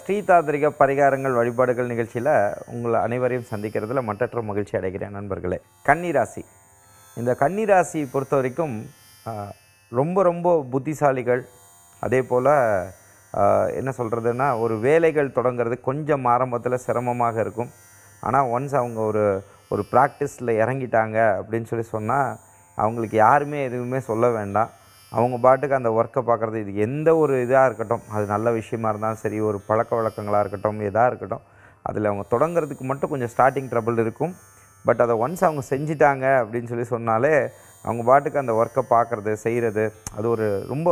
ஸ்ரீதாந்திரிக பரிகாரங்கள் வழிபாடுகள் நிகழ்ச்சியில் உங்களை அனைவரையும் சந்திக்கிறதுல மற்றற்ற மகிழ்ச்சி அடைகிறேன் நண்பர்களே. கன்னிராசி. இந்த கன்னிராசி பொறுத்த வரைக்கும் ரொம்ப ரொம்ப புத்திசாலிகள். அதே போல் என்ன சொல்கிறதுன்னா ஒரு வேலைகள் தொடங்குறது கொஞ்சம் ஆரம்பத்தில் சிரமமாக இருக்கும். ஆனால் ஒன்ஸ் அவங்க ஒரு ஒரு ப்ராக்டிஸில் இறங்கிட்டாங்க அப்படின்னு சொல்லி சொன்னால் அவங்களுக்கு யாருமே எதுவுமே சொல்ல வேண்டாம். அவங்க பாட்டுக்கு அந்த ஒர்க்கை பார்க்குறது இது எந்த ஒரு இதாக இருக்கட்டும் அது நல்ல விஷயமா இருந்தாலும் சரி ஒரு பழக்க வழக்கங்களாக இருக்கட்டும் எதாக இருக்கட்டும் அதில் அவங்க தொடங்குறதுக்கு மட்டும் கொஞ்சம் ஸ்டார்டிங் ட்ரபிள் இருக்கும். பட் அதை ஒன்ஸ் அவங்க செஞ்சிட்டாங்க அப்படின்னு சொல்லி சொன்னாலே அவங்க பாட்டுக்கு அந்த ஒர்க்கை பார்க்குறது செய்கிறது அது ஒரு ரொம்ப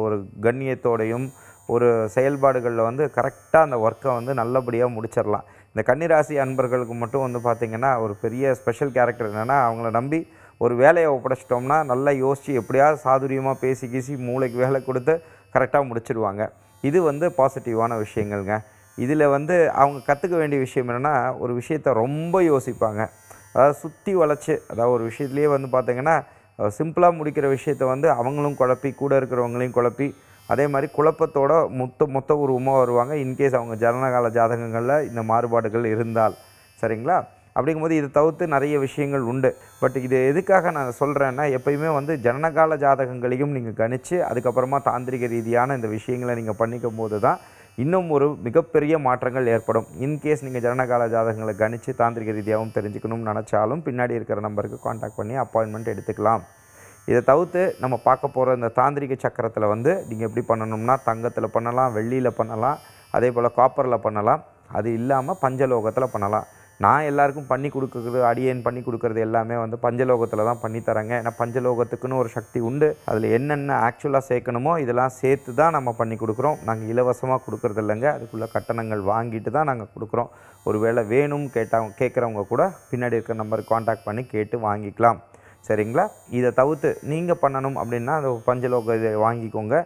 ஒரு கண்ணியத்தோடையும் ஒரு செயல்பாடுகளில் வந்து கரெக்டாக அந்த ஒர்க்கை வந்து நல்லபடியாக முடிச்சிடலாம் இந்த கன்னிராசி அன்பர்களுக்கு மட்டும் வந்து பார்த்திங்கன்னா ஒரு பெரிய ஸ்பெஷல் கேரக்டர் என்னென்னா அவங்கள நம்பி ஒரு வேலையை ஒப்படைச்சிட்டோம்னா நல்லா யோசித்து எப்படியாவது சாதுரியமாக பேசி கீசி மூளைக்கு வேலை கொடுத்து கரெக்டாக முடிச்சிடுவாங்க இது வந்து பாசிட்டிவான விஷயங்கள்ங்க. இதில் வந்து அவங்க கற்றுக்க வேண்டிய விஷயம் என்னென்னா ஒரு விஷயத்தை ரொம்ப யோசிப்பாங்க. அதாவது சுற்றி வளைச்சி அதாவது ஒரு விஷயத்துலேயே வந்து பார்த்திங்கன்னா சிம்பிளாக முடிக்கிற விஷயத்தை வந்து அவங்களும் குழப்பி கூட இருக்கிறவங்களையும் குழப்பி அதே மாதிரி குழப்பத்தோட மொத்த மொத்த உருவமாக வருவாங்க. இன்கேஸ் அவங்க ஜனனகால ஜாதகங்களில் இந்த மாறுபாடுகள் இருந்தால். சரிங்களா? அப்படிங்கும்போது இதை தவிர்த்து நிறைய விஷயங்கள் உண்டு. பட் இது எதுக்காக நான் சொல்கிறேன்னா எப்பயுமே வந்து ஜனனகால ஜாதகங்களையும் நீங்கள் கணித்து அதுக்கப்புறமா தாந்திரிக ரீதியான இந்த விஷயங்களை நீங்கள் பண்ணிக்கும் போது தான் இன்னும் ஒரு மிகப்பெரிய மாற்றங்கள் ஏற்படும். இன்கேஸ் நீங்கள் ஜனனகால ஜாதகங்களை கணித்து தாந்திரிக ரீதியாகவும் தெரிஞ்சுக்கணும்னு நினச்சாலும் பின்னாடி இருக்கிற நம்பருக்கு காண்டாக்ட் பண்ணி அப்பாயின்மெண்ட் எடுத்துக்கலாம். இதை தவிர்த்து நம்ம பார்க்க போகிற இந்த தாந்திரிக சக்கரத்தில் வந்து நீங்கள் எப்படி பண்ணணும்னா தங்கத்தில் பண்ணலாம் வெள்ளியில் பண்ணலாம் அதே போல் காப்பரில் பண்ணலாம். அது இல்லாமல் பஞ்சலோகத்தில் பண்ணலாம். நான் எல்லாருக்கும் பண்ணி கொடுக்குறது அடியேன் பண்ணி கொடுக்குறது எல்லாமே வந்து பஞ்சலோகத்தில் தான் பண்ணி ஏன்னா பஞ்சலோகத்துக்குன்னு ஒரு சக்தி உண்டு. அதில் என்னென்ன ஆக்சுவலாக சேர்க்கணுமோ இதெல்லாம் சேர்த்து தான் நம்ம பண்ணி கொடுக்குறோம். நாங்கள் இலவசமாக கொடுக்குறது இல்லைங்க. அதுக்குள்ள கட்டணங்கள் வாங்கிட்டு தான் நாங்கள் கொடுக்குறோம். ஒருவேளை வேணும் கேட்டவங்க கேட்குறவங்க கூட பின்னாடி இருக்கிற நம்பருக்கு காண்டாக்ட் பண்ணி கேட்டு வாங்கிக்கலாம். சரிங்களா? இதை தவிர்த்து நீங்கள் பண்ணணும் அப்படின்னா அந்த பஞ்சலோக இதை வாங்கிக்கோங்க.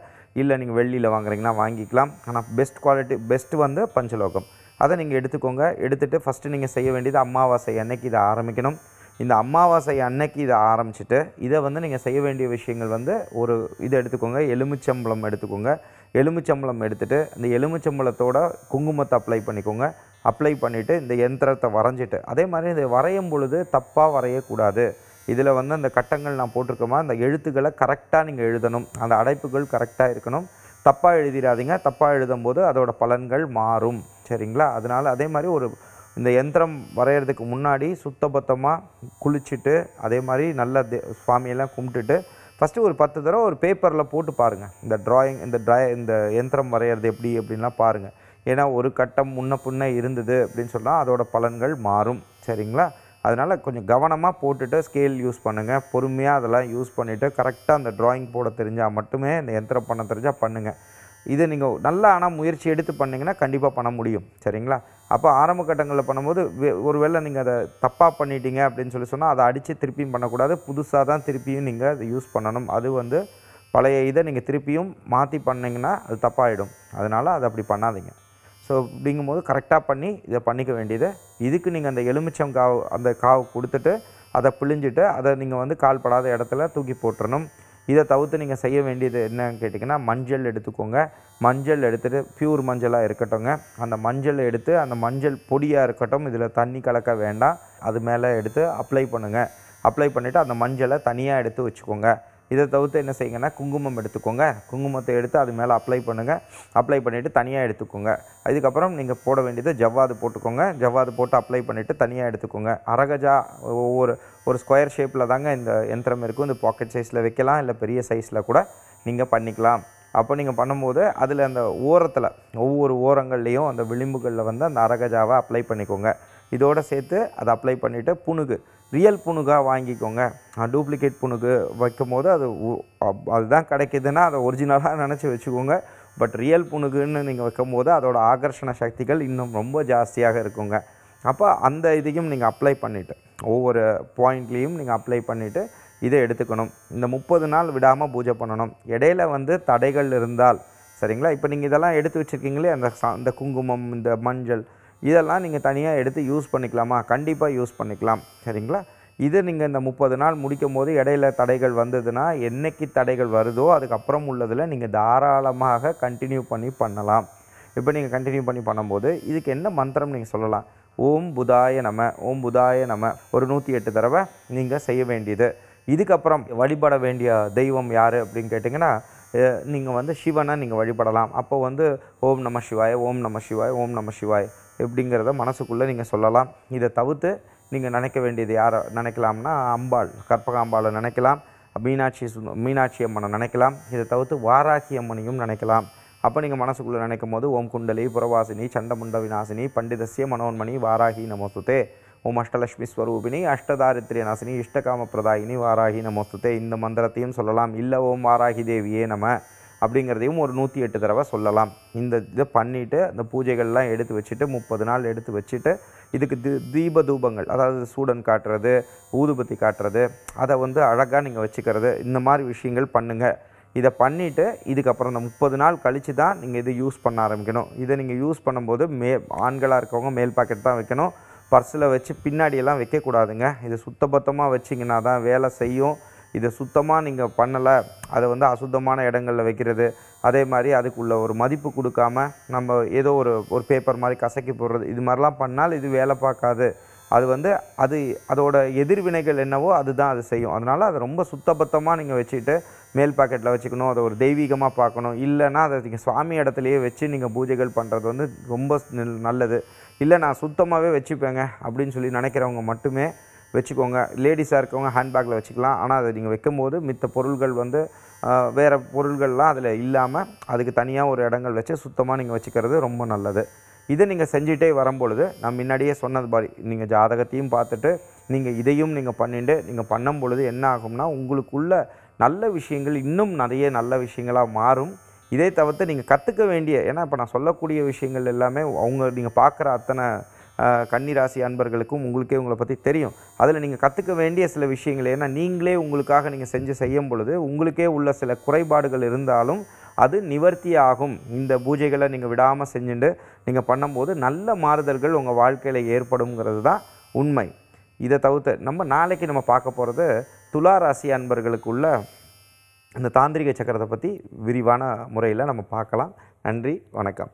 இல்லை நீங்கள் வெள்ளியில் வாங்குறீங்கன்னா வாங்கிக்கலாம். ஆனால் பெஸ்ட் குவாலிட்டி பெஸ்ட்டு வந்து பஞ்சலோகம். அதை நீங்கள் எடுத்துக்கோங்க. எடுத்துகிட்டு ஃபஸ்ட்டு நீங்கள் செய்ய வேண்டியது அமாவாசை அன்னைக்கு இதை ஆரம்பிக்கணும். இந்த அமாவாசை அன்னைக்கு இதை ஆரம்பிச்சிட்டு இதை வந்து நீங்கள் செய்ய வேண்டிய விஷயங்கள் வந்து ஒரு இதை எடுத்துக்கோங்க. எலுமிச்சம்பளம் எடுத்துக்கோங்க. எலுமிச்சம்பழம் எடுத்துகிட்டு இந்த எலுமிச்சம்பளத்தோட குங்குமத்தை அப்ளை பண்ணிக்கோங்க. அப்ளை பண்ணிவிட்டு இந்த யந்திரத்தை வரைஞ்சிட்டு அதே மாதிரி இதை வரையும் பொழுது தப்பாக வரையக்கூடாது. இதில் வந்து அந்த கட்டங்கள் நான் போட்டிருக்கோமா அந்த எழுத்துக்களை கரெக்டாக நீங்கள் எழுதணும். அந்த அடைப்புகள் கரெக்டாக இருக்கணும். தப்பாக எழுதிடாதீங்க. தப்பாக எழுதும்போது அதோட பலன்கள் மாறும். சரிங்களா? அதனால் அதே மாதிரி ஒரு இந்த யந்திரம் வரைகிறதுக்கு முன்னாடி சுத்தபத்தமாக குளிச்சுட்டு அதே மாதிரி நல்ல தே சுவாமியெல்லாம் கும்பிட்டுட்டு ஃபஸ்ட்டு ஒரு பத்து தடவை ஒரு பேப்பரில் போட்டு பாருங்கள் இந்த ட்ராயிங் இந்த ட்ரா இந்த யந்திரம் வரைகிறது எப்படி அப்படின்லாம் பாருங்கள் ஏன்னா ஒரு கட்டம் முன்ன பின்ன இருந்தது அப்படின்னு சொன்னால் அதோட பலன்கள் மாறும். சரிங்களா? அதனால் கொஞ்சம் கவனமாக போட்டுட்டு ஸ்கேல் யூஸ் பண்ணுங்கள் பொறுமையாக அதெல்லாம் யூஸ் பண்ணிவிட்டு கரெக்டாக அந்த ட்ராயிங் போட தெரிஞ்சால் மட்டுமே இந்த யந்திரம் பண்ண தெரிஞ்சால் பண்ணுங்கள் இதை நீங்கள் நல்லா ஆனால் முயற்சி எடுத்து பண்ணிங்கன்னா கண்டிப்பாக பண்ண முடியும். சரிங்களா? அப்போ ஆரம்ப கட்டங்களில் பண்ணும்போது வே- ஒருவேளை நீங்கள் அதை தப்பாக பண்ணிட்டீங்க அப்படின்னு சொல்லி சொன்னால் அதை அடித்து திருப்பியும் பண்ணக்கூடாது. புதுசாக தான் திருப்பியும் நீங்கள் அதை யூஸ் பண்ணணும். அது வந்து பழைய இதை நீங்கள் திருப்பியும் மாற்றி பண்ணிங்கன்னா அது தப்பாகிடும் அதனால் அதை அப்படி பண்ணாதீங்க. ஸோ அப்படிங்கும்போது கரெக்டாக பண்ணி இதை பண்ணிக்க வேண்டியது. இதுக்கு நீங்கள் அந்த எலுமிச்சம் காவு அந்த காவு கொடுத்துட்டு அதை பிழிஞ்சிட்டு அதை நீங்கள் வந்து கால்படாத இடத்துல தூக்கி போட்டுறணும். இதை தவிர்த்து நீங்கள் செய்ய வேண்டியது என்னன்னு கேட்டிங்கன்னா மஞ்சள் எடுத்துக்கோங்க. மஞ்சள் எடுத்துகிட்டு பியூர் மஞ்சளாக இருக்கட்டும்ங்க. அந்த மஞ்சள் எடுத்து அந்த மஞ்சள் பொடியாக இருக்கட்டும் இதில் தண்ணி கலக்க வேண்டாம். அது மேலே எடுத்து அப்ளை பண்ணுங்கள் அப்ளை பண்ணிவிட்டு அந்த மஞ்சளை தனியாக எடுத்து வச்சுக்கோங்க. இதை தவிர்த்து என்ன செய்யுங்கன்னா குங்குமம் எடுத்துக்கோங்க. குங்குமத்தை எடுத்து அது மேலே அப்ளை பண்ணுங்கள் அப்ளை பண்ணிவிட்டு தனியாக எடுத்துக்கோங்க. அதுக்கப்புறம் நீங்கள் போட வேண்டியது ஜவ்வாது போட்டுக்கோங்க. ஜவ்வாது போட்டு அப்ளை பண்ணிவிட்டு தனியாக எடுத்துக்கோங்க. அரகஜா ஒவ்வொரு ஒரு ஸ்கொயர் ஷேப்பில் தாங்க இந்த யந்திரம் இருக்கும். இந்த பாக்கெட் சைஸில் வைக்கலாம் இல்லை பெரிய சைஸில் கூட நீங்கள் பண்ணிக்கலாம். அப்போ நீங்கள் பண்ணும்போது அதில் அந்த ஓரத்தில் ஒவ்வொரு ஓரங்கள்லேயும் அந்த விளிம்புகளில் வந்து அந்த அரகஜாவை அப்ளை பண்ணிக்கோங்க. இதோடு சேர்த்து அதை அப்ளை பண்ணிவிட்டு புணுகு. ரியல் புணுகாக வாங்கிக்கோங்க. டூப்ளிகேட் புணுகு வைக்கும் போது அது உ- அப்- அதுதான் கிடைக்கிதுன்னா அதை ஒரிஜினலாக நினச்சி வச்சுக்கோங்க. பட் ரியல் புணுகுன்னு நீங்கள் வைக்கும் போது அதோட ஆகர்ஷண சக்திகள் இன்னும் ரொம்ப ஜாஸ்தியாக இருக்குங்க. அப்போ அந்த இதையும் நீங்கள் அப்ளை பண்ணிவிட்டு ஒவ்வொரு பாயிண்ட்லேயும் நீங்கள் அப்ளை பண்ணிவிட்டு இதை எடுத்துக்கணும். இந்த முப்பது நாள் விடாமல் பூஜை பண்ணணும். இடையில வந்து தடைகள் இருந்தால் சரிங்களா? இப்போ நீங்கள் இதெல்லாம் எடுத்து வச்சுருக்கீங்களே அந்த சா- இந்த குங்குமம் இந்த மஞ்சள் இதெல்லாம் நீங்கள் தனியாக எடுத்து யூஸ் பண்ணிக்கலாமா? கண்டிப்பாக யூஸ் பண்ணிக்கலாம். சரிங்களா? இது நீங்கள் இந்த முப்பது நாள் முடிக்கும் போது இடையில தடைகள் வந்ததுன்னா என்றைக்கு தடைகள் வருதோ அதுக்கப்புறம் உள்ளதில் நீங்கள் தாராளமாக கண்டினியூ பண்ணி பண்ணலாம். இப்போ நீங்கள் கண்டினியூ பண்ணி பண்ணும்போது இதுக்கு என்ன மந்திரம் நீங்கள் சொல்லலாம்? ஓம் புதாய நம ஓம் புதாய நம. ஒரு நூற்றி எட்டு தடவை நீங்கள் செய்ய வேண்டியது. இதுக்கப்புறம் வழிபட வேண்டிய தெய்வம் யார் அப்படின்னு கேட்டிங்கன்னா நீங்கள் வந்து சிவனை நீங்கள் வழிபடலாம். அப்போ வந்து ஓம் நம சிவாய ஓம் நம சிவாய ஓம் நம சிவாய். எப்படிங்கிறத மனசுக்குள்ளே நீங்கள் சொல்லலாம். இதை தவிர்த்து நீங்கள் நினைக்க வேண்டியது யாரை நினைக்கலாம்னா அம்பாள் கற்பகாம்பாளை நினைக்கலாம். மீனாட்சி மீனாட்சி அம்மனை நினைக்கலாம். இதை தவிர்த்து வாராகி அம்மனையும் நினைக்கலாம். அப்போ நீங்கள் மனசுக்குள்ளே நினைக்கும் போது ஓம் குண்டலி புறவாசினி சண்டமுண்ட விநாசினி பண்டிதசிய மனோன்மணி வாராகி நமோஸ்துதே. ஓம் அஷ்டலட்சுமி ஸ்வரூபிணி அஷ்டதாரித்ரிய நாசினி இஷ்டகாம பிரதாயினி வாராகி நமோஸ்துதே. இந்த மந்திரத்தையும் சொல்லலாம். இல்லை ஓம் வாராகி தேவியே நம்ம அப்படிங்கிறதையும் ஒரு நூற்றி எட்டு தடவை சொல்லலாம். இந்த இதை பண்ணிவிட்டு அந்த பூஜைகள்லாம் எடுத்து வச்சுட்டு முப்பது நாள் எடுத்து வச்சுட்டு இதுக்கு தி தீப தூபங்கள் அதாவது சூடன் காட்டுறது ஊதுபத்தி காட்டுறது அதை வந்து அழகாக நீங்கள் வச்சுக்கிறது இந்த மாதிரி விஷயங்கள் பண்ணுங்கள் இதை பண்ணிவிட்டு இதுக்கப்புறம் இந்த முப்பது நாள் கழித்து தான் நீங்கள் இது யூஸ் பண்ண ஆரம்பிக்கணும். இதை நீங்கள் யூஸ் பண்ணும்போது மே ஆண்களாக இருக்கவங்க மேல் பாக்கெட் தான் வைக்கணும். பர்ஸில் வச்சு பின்னாடியெல்லாம் வைக்கக்கூடாதுங்க. இது சுத்தபத்தமாக வச்சிங்கன்னா தான் வேலை செய்யும். இதை சுத்தமாக நீங்கள் பண்ணலை அதை வந்து அசுத்தமான இடங்களில் வைக்கிறது. அதே மாதிரி அதுக்குள்ள ஒரு மதிப்பு கொடுக்காம நம்ம ஏதோ ஒரு ஒரு பேப்பர் மாதிரி கசக்கி போடுறது இது மாதிரிலாம் பண்ணால் இது வேலை பார்க்காது. அது வந்து அது அதோட எதிர்வினைகள் என்னவோ அதுதான் அது செய்யும். அதனால் அதை ரொம்ப சுத்தபத்தமாக நீங்கள் வச்சுக்கிட்டு மேல் பாக்கெட்டில் வச்சுக்கணும் அதை ஒரு தெய்வீகமாக பார்க்கணும். இல்லைன்னா அதை நீங்கள் சுவாமி இடத்துலையே வச்சு நீங்கள் பூஜைகள் பண்ணுறது வந்து ரொம்ப நல்- நல்லது. இல்லை நான் சுத்தமாகவே வச்சுப்பேங்க அப்படின்னு சொல்லி நினைக்கிறவங்க மட்டுமே வச்சுக்கோங்க. லேடிஸாக இருக்கவங்க ஹேண்ட்பேக்கில் வச்சுக்கலாம். ஆனால் அதை நீங்கள் வைக்கும்போது மித்த பொருள்கள் வந்து வேறு பொருள்கள்லாம் அதில் இல்லாமல் அதுக்கு தனியாக ஒரு இடங்கள் வச்சு சுத்தமாக நீங்கள் வச்சுக்கிறது ரொம்ப நல்லது. இதை நீங்கள் செஞ்சுட்டே வரும்பொழுது நான் முன்னாடியே சொன்னது மாதிரி நீங்கள் ஜாதகத்தையும் பார்த்துட்டு நீங்கள் இதையும் நீங்கள் பண்ணிட்டு நீங்கள் பண்ணும் பொழுது என்ன ஆகும்னா உங்களுக்குள்ள நல்ல விஷயங்கள் இன்னும் நிறைய நல்ல விஷயங்களாக மாறும். இதை தவிர்த்து நீங்கள் கற்றுக்க வேண்டிய ஏன்னா இப்போ நான் சொல்லக்கூடிய விஷயங்கள் எல்லாமே அவங்க நீங்கள் பார்க்குற அத்தனை கன்னிராசி அன்பர்களுக்கும் உங்களுக்கே உங்களை பற்றி தெரியும். அதில் நீங்கள் கற்றுக்க வேண்டிய சில விஷயங்கள் ஏன்னா நீங்களே உங்களுக்காக நீங்கள் செஞ்சு செய்யும் பொழுது உங்களுக்கே உள்ள சில குறைபாடுகள் இருந்தாலும் அது நிவர்த்தி ஆகும். இந்த பூஜைகளை நீங்கள் விடாமல் செஞ்சுட்டு நீங்கள் பண்ணும்போது நல்ல மாறுதல்கள் உங்கள் வாழ்க்கையில் ஏற்படுங்கிறது தான் உண்மை. இதை தவிர்த்து நம்ம நாளைக்கு நம்ம பார்க்க போகிறது துலா ராசி அன்பர்களுக்குள்ள இந்த தாந்திரிக சக்கரத்தை பற்றி விரிவான முறையில் நம்ம பார்க்கலாம். நன்றி வணக்கம்.